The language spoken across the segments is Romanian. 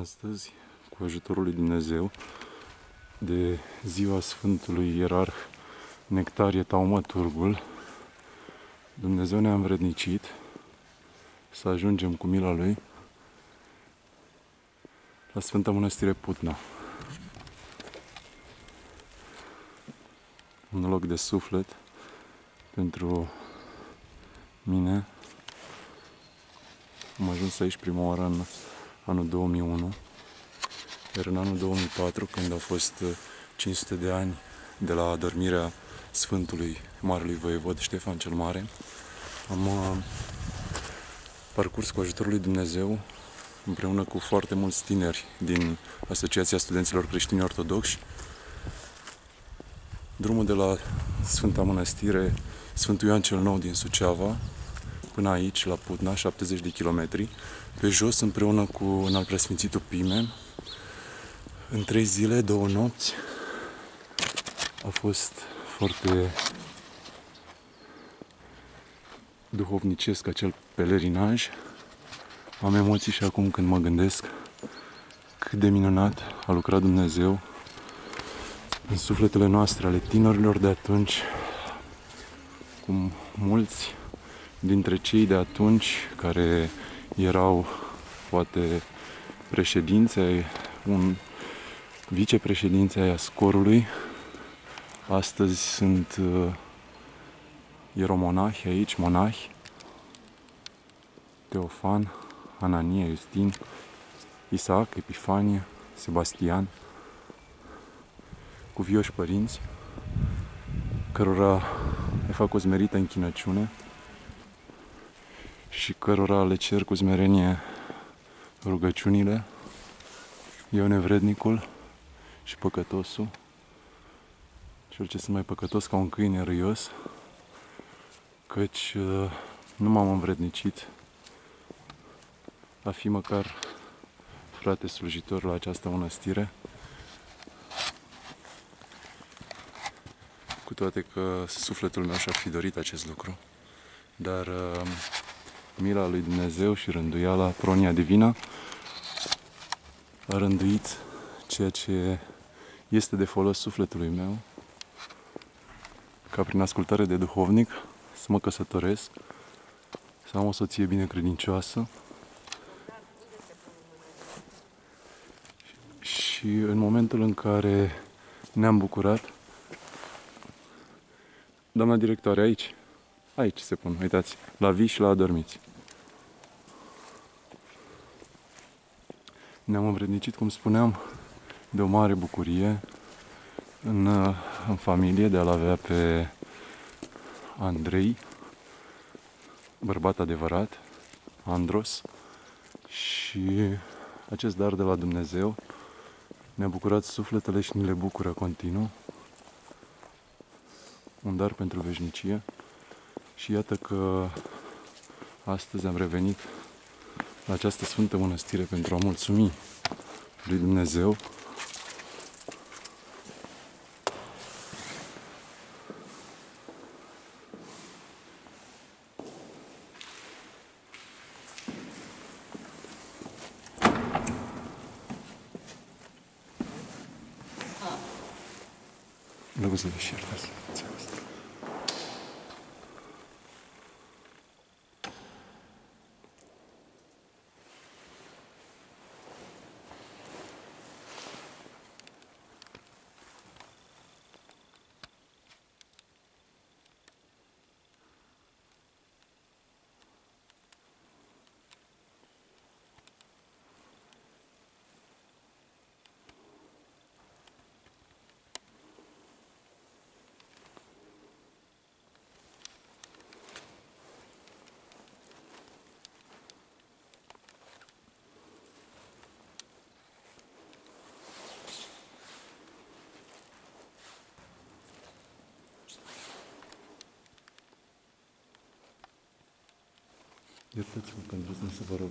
Astăzi, cu ajutorul lui Dumnezeu, de ziua Sfântului Ierarh Nectarie Taumaturgul, Dumnezeu ne-a învrednicit să ajungem cu mila Lui la Sfânta Mănăstire Putna. Un loc de suflet pentru mine. Am ajuns aici prima oară în anul 2001, iar în anul 2004, când au fost 500 uh, de ani de la adormirea Sfântului Marelui Voievod Ștefan cel Mare, am uh, parcurs cu ajutorul lui Dumnezeu împreună cu foarte mulți tineri din Asociația Studenților Creștini Ortodoxi drumul de la Sfânta Mănăstire Sfântul Ioan cel Nou din Suceava până aici, la Putna, 70 de kilometri, pe jos împreună cu un al preasfințitul Pimen. În trei zile, două nopți, a fost foarte duhovnicesc acel pelerinaj. Am emoții și acum când mă gândesc cât de minunat a lucrat Dumnezeu în sufletele noastre, ale tinerilor de atunci, cum mulți dintre cei de atunci care erau poate președințe, un vicepreședințe ai scorului, astăzi sunt uh, ieromonahi aici, monahi, Teofan, Anania, Justin, Isaac, Epifanie, Sebastian, cu vioși părinți, cărora le fac o zmerită închinăciune și cărora le cer cu zmerenie rugăciunile, eu nevrednicul și păcătosul, cel ce sunt mai păcătos ca un câine râios, căci uh, nu m-am învrednicit a fi măcar frate slujitor la această mănăstire, cu toate că sufletul meu și-ar fi dorit acest lucru, dar uh, mila lui Dumnezeu și rânduiala, pronia divină, a rânduit ceea ce este de folos sufletului meu, ca prin ascultare de duhovnic să mă căsătoresc, să am o soție binecredincioasă. Și în momentul în care ne-am bucurat, doamna directoare, aici, aici se pun, uitați, la vii și la adormiți. Ne-am învrednicit, cum spuneam, de o mare bucurie în, în familie de a-l avea pe Andrei, bărbat adevărat, Andros, și acest dar de la Dumnezeu ne-a bucurat sufletele și ne le bucură continuu. Un dar pentru veșnicie. Și iată că astăzi am revenit la această Sfântă Mănăstire pentru a mulțumi lui Dumnezeu Nu Dragoslovit și iertați-vă. Iertați-mă că îndrăznesc să vă rog.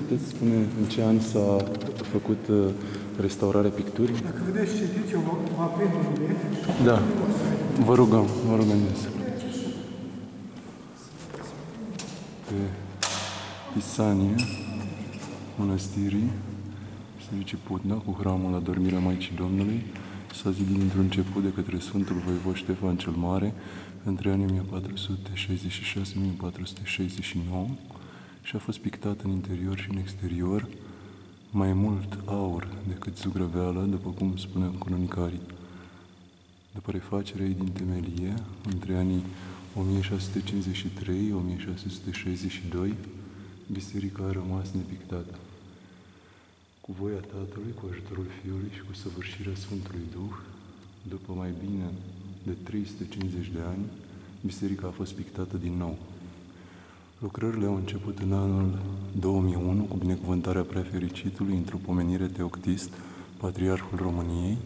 Puteți spune în ce an s-a făcut uh, restaurarea picturii? Dacă vedeți, citiți, eu vă aprind unde Da. Vă rugăm, vă rugăm să. Pe Pisanie, mănăstirii, Bisericii Putna, cu hramul Adormirea Maicii Domnului, s-a zidit dintr-un început de către Sfântul Voivod Ștefan cel Mare între anii 1466-1469 și a fost pictat în interior și în exterior mai mult aur decât zugrăveală, după cum spuneam cronicarii. După refacerea ei din temelie, între anii 1653-1662, biserica a rămas nepictată. Cu voia Tatălui, cu ajutorul Fiului și cu săvârșirea Sfântului Duh, după mai bine de 350 de ani, biserica a fost pictată din nou. Lucrările au început în anul 2001 cu binecuvântarea prefericitului într-o pomenire teoctist, Patriarhul României,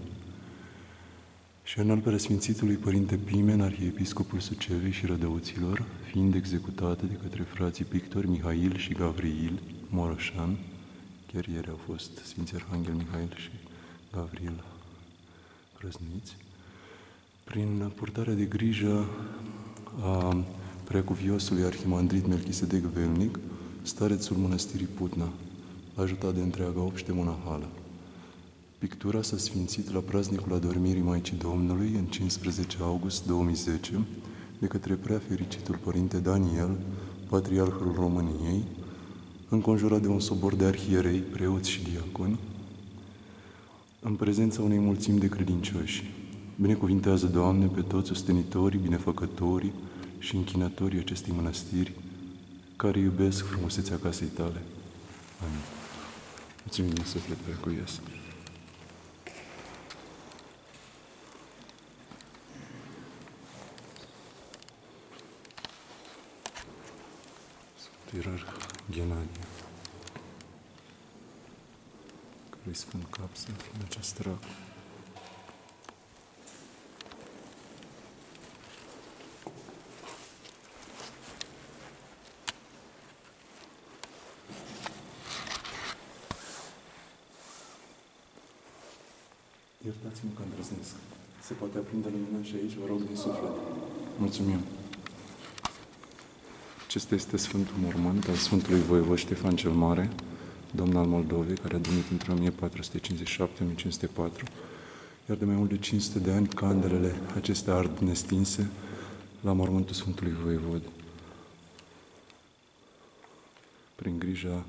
și în al preasfințitului Părinte Pimen, Arhiepiscopul Sucevei și Rădăuților, fiind executate de către frații pictori Mihail și Gavril Moroșan, chiar ieri au fost Sfinții Arhanghel Mihail și Gavril prăzniți, prin purtarea de grijă a preacuviosului arhimandrit Melchisedec Velnic, starețul mănăstirii Putna, ajutat de întreaga obște monahală. Pictura s-a sfințit la praznicul adormirii Maicii Domnului în 15 august 2010 de către prea fericitul Părinte Daniel, Patriarhul României, înconjurat de un sobor de arhierei, preoți și diaconi, în prezența unei mulțimi de credincioși. Binecuvintează, Doamne, pe toți ostenitorii, binefăcătorii și închinătorii acestei mănăstiri, care iubesc frumusețea casei tale. Amin. Mulțumim din suflet, precuiesc. Ierarh Ghenadie, cărui sfânt cap să află în acest rac. Iertați-mă că îndrăznesc. Se poate aprinde lumina și aici, vă rog din suflet. Mulțumim. Acesta este Sfântul Mormânt al Sfântului Voivod Ștefan cel Mare, domn al Moldovei, care a domnit între 1457-1504, iar de mai mult de 500 de ani candelele acestea ard nestinse la mormântul Sfântului Voivod. Prin grija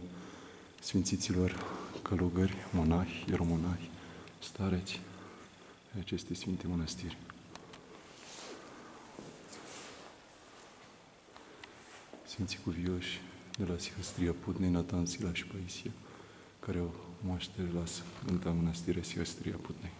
sfințiților călugări, monahi, ieromonahi, stareți ai acestei sfinte mănăstiri. Sfinții cuvioși de la Sihăstria Putnei, Natan, Silaș și Paisia, care au moaștere la Sfânta Mănăstire Sihăstria Putnei.